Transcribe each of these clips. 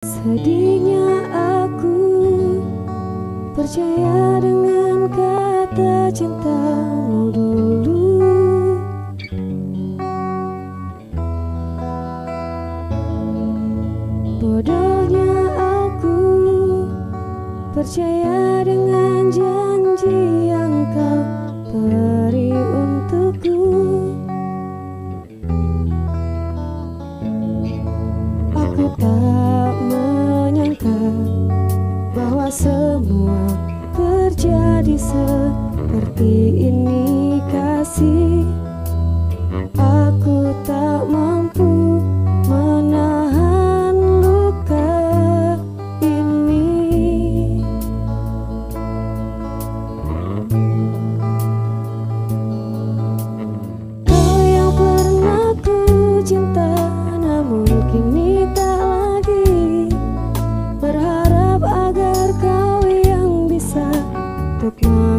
Sedihnya aku percaya dengan kata cintamu dulu. Bodohnya aku percaya dengan jadi seperti ini kasih.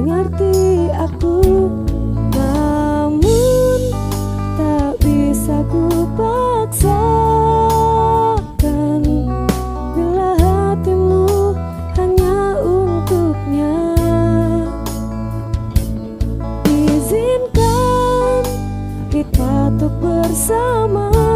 mengerti aku Namun tak bisa ku paksakan Bila hatimu hanya untuknya Izinkan kita untuk bersama.